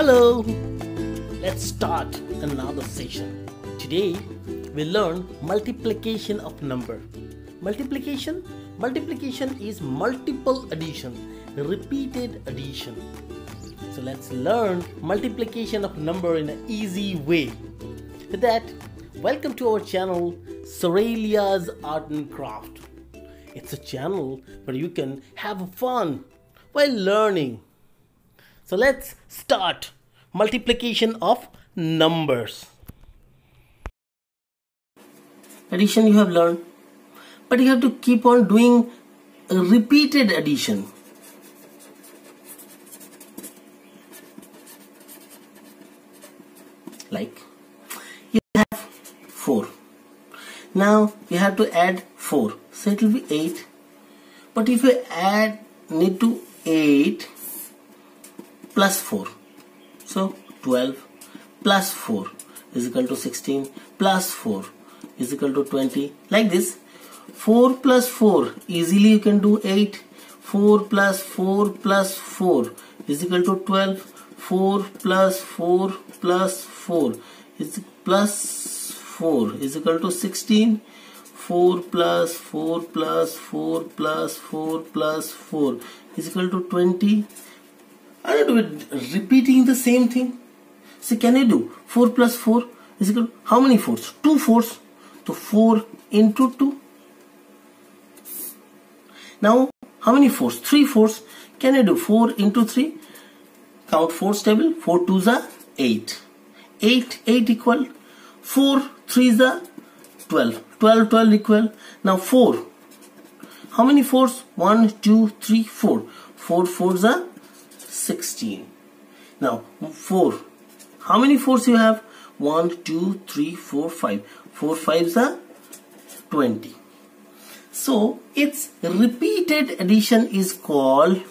Hello! Let's start another session. Today we learn multiplication of number. Multiplication? Multiplication is multiple addition, repeated addition. So let's learn multiplication of number in an easy way. With that, welcome to our channel Swaureliaz Art and Craft. It's a channel where you can have fun while learning. So let's start multiplication of numbers. Addition you have learned, but you have to keep on doing repeated addition. Like you have 4. Now you have to add 4. So it will be 8. But if you add need to 8 plus 4 so 12 plus 4 is equal to 16 plus 4 is equal to 20 like this 4 plus 4 easily you can do 8 4 plus 4 plus 4 is equal to 12 4 plus 4 plus 4 is plus 4 is equal to 16 4 plus 4 plus 4 plus 4 plus 4 is equal to 20 you repeating the same thing. So can you do 4 plus 4 is equal to how many fours? 2 fours. So 4 into 2 now how many fours? 3 fours. Can I do 4 into 3 count 4 table 4 2s are 8 8 8 equal. 4 3s are 12 12 12 equal. Now 4 how many fours? 1 2 3 4 4 fours are 16 now 4 how many fours you have? 1 2 3 4 5 4 fives are 20 so its repeated addition is called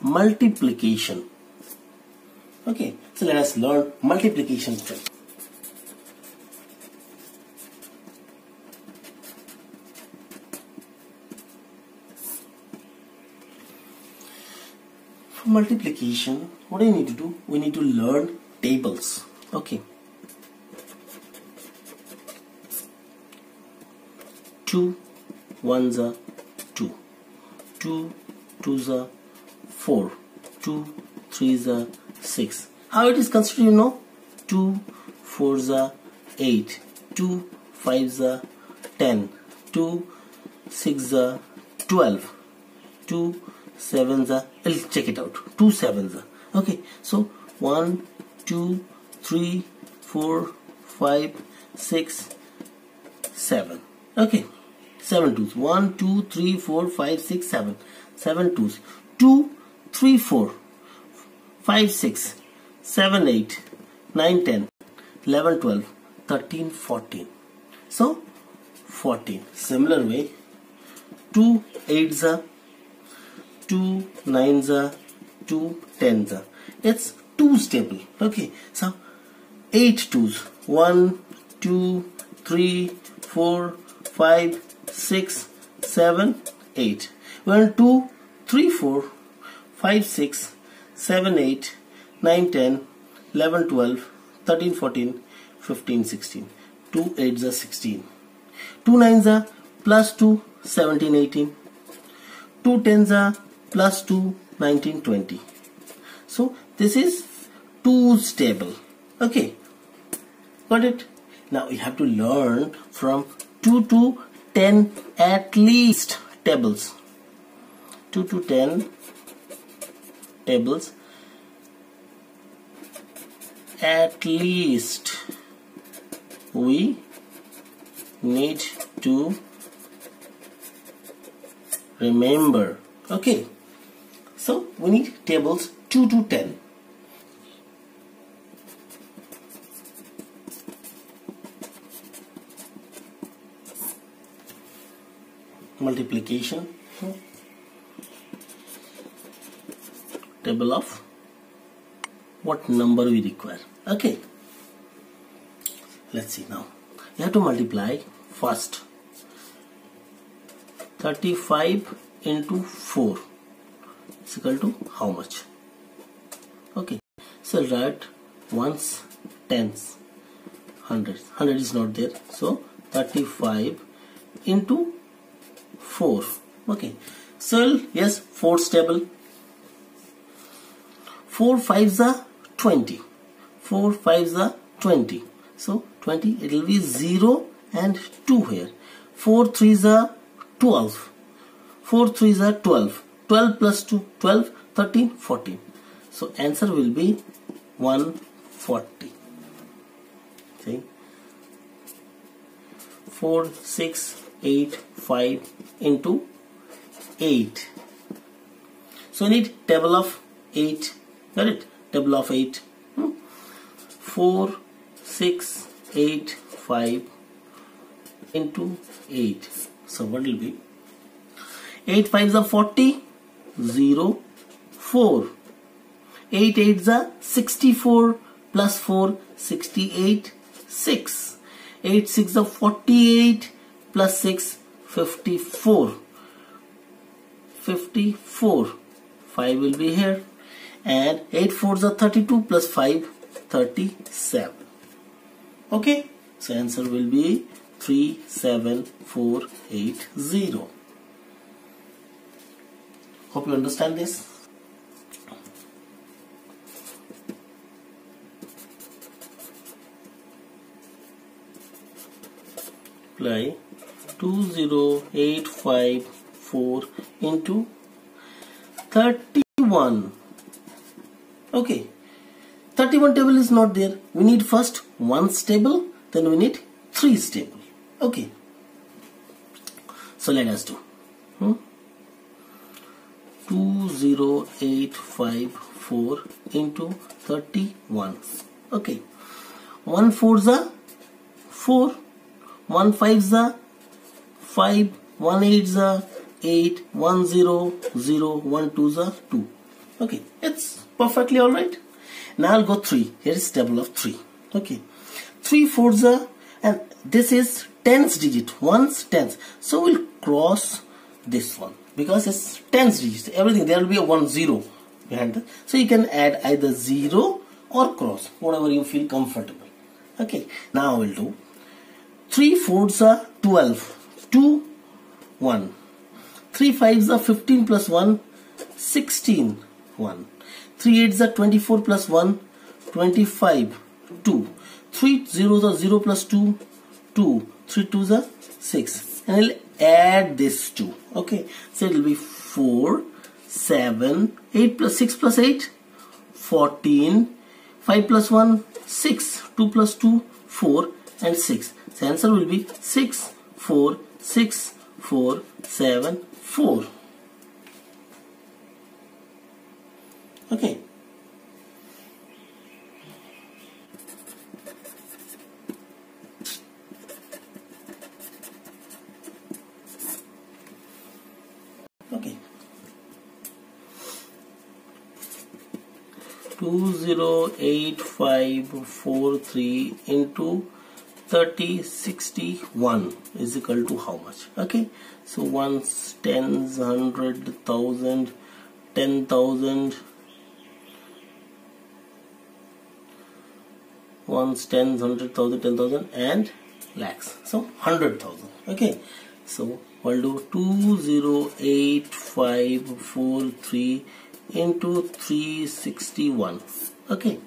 multiplication. Okay so let us learn multiplication first for multiplication what do you need to do? We need to learn tables. Okay. Two ones are two. Two twos are four. Two threes are six. How it is considered you know? Two fours are eight. Two fives are ten. Two six are twelve. Two sevens are let's check it out. Two sevens are okay so one two three four five six seven. Okay seven twos. One two three four five six seven. Seven twos. Two three four five six seven eight nine ten eleven twelve thirteen fourteen. So 14 similar way. Two eights are two nines are two tens are it's two stable okay so eight twos. One two three four five six seven eight. One two three four five six seven eight nine ten eleven twelve thirteen fourteen fifteen sixteen. Two eights are sixteen. Two nines are plus two seventeen eighteen. Two tens are plus 2 19 20 so this is 2's table. Okay. Got it? Now you have to learn from 2 to 10 at least tables. 2 to 10 tables at least we need to remember. Okay so we need tables 2 to 10. Multiplication table of what number we require. Okay. Let's see now. You have to multiply first 35 into 4 is equal to how much? Okay. So write ones tens hundreds. 100 is not there. So 35 into 4 okay. So yes 4 stable. 4 5s are 20 4 5s are 20 so 20 it will be 0 and 2 here. 4 3s are 12 4 3s are 12 12 plus 2 12 13 14 so answer will be 140 see? 4 6 8 5 into 8 so we need table of 8 got it? Table of 8 hmm? 4 6 8 5 into 8 so what will be? 8 5s are 40 0 4 8 8s are 64 plus 4 68 6 8 6 are 48 plus 6 54 54 5 will be here. And 8 4s are 32 plus 5 37 okay? So answer will be 37480 hope you understand this. Multiply 20854 into 31 okay. 31 table is not there. We need first one stable then we need three stable. Okay. So let us do. Hmm? 20854 into 31 okay. 1 4 is 4 1 5 za 5 1 8 za 8 1 0 0 1 2 za 2 okay. It's perfectly all right. Now I'll go 3 here is table of 3 okay. 3 4 za and this is tens digit. Ones tens. So we'll cross this one because it's tens digits everything there will be a 1 0 behind it so you can add either 0 or cross whatever you feel comfortable. Okay now we'll do. 3 fours are 12 2 1 3 fives are 15 plus 1 16 1 3 eights are 24 plus 1 25 2 3 zeros are 0 plus 2 2 3 twos are 6 and I'll add this 2 okay so it will be 4 7 8 plus 6 plus 8 14 5 plus 1 6 2 plus 2 4 and 6 so answer will be 6, 4, 6, 4, 7, 4. Okay. Okay. Two eight five four three into 30 61 is equal to how much? Okay so ones tens hundred thousand ten thousand ones tens hundred thousand ten thousand and lakhs. So hundred thousand. Okay so we'll do two zero eight five four three into 361 okay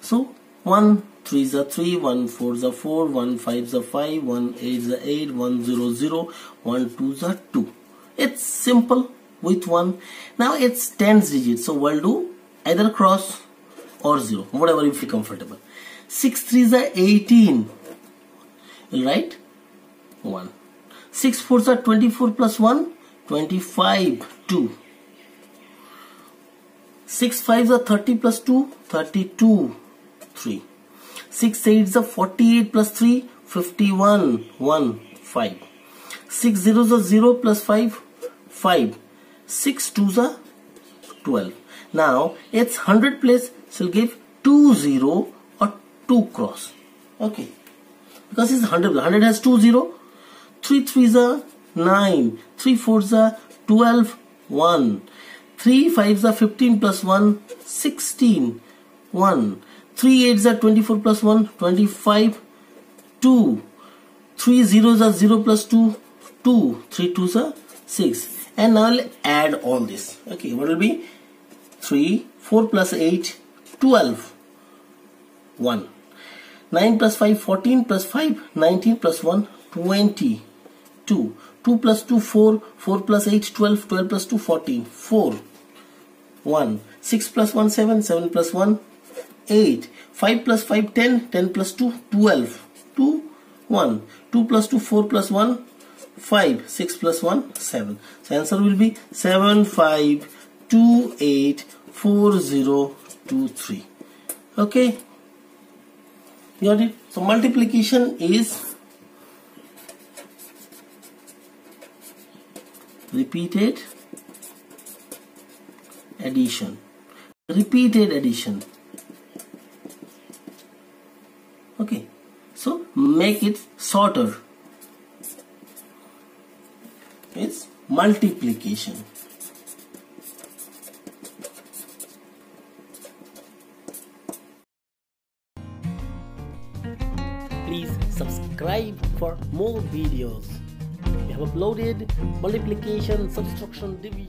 so 1 3 is a 3, 1 4 is a 4, 1 5 is a 5, 1 8 is a 8, 1 0 0, 1 2 is a 2. It's simple with 1. Now it's tens digits, so we'll do either cross or 0, whatever you feel comfortable. 6 3 is a 18. You'll write 1. 6 4 is a 24 plus 1, 25, 2. 6 5 is a 30 plus 2, 32, 3. 6 8 is a 48 plus 3 51 1 5 6 zeros are 0 plus 5 5 6 twos are 12 now its 100 place shall give 2 0 or 2 cross. Okay. Because it's 100 100 has 2 0 3 threes are 9 3 fours are 12 1 3 5s are 15 plus 1 16 1 3 8s are 24 plus 1 25 2 3 zeros are 0 plus 2 2 3 2s are 6 and now I'll add all this. Okay what will be? 3 4 plus 8 12 1 9 plus 5 14 plus 5 19 plus 1 20 2 2 plus 2 4 4 plus 8 12 12 plus 2 14 4 1 6 plus 1 7 7 plus 1 8 5 plus 5 10 10 plus 2 12 2 1 2 plus 2 4 plus 1 5 6 plus 1 7 so answer will be 7 5 2 8 4 0 2 3 okay? Got it? So multiplication is repeated addition. Repeated addition. Okay. So make it shorter. It's multiplication. Please subscribe for more videos we have uploaded multiplication subtraction division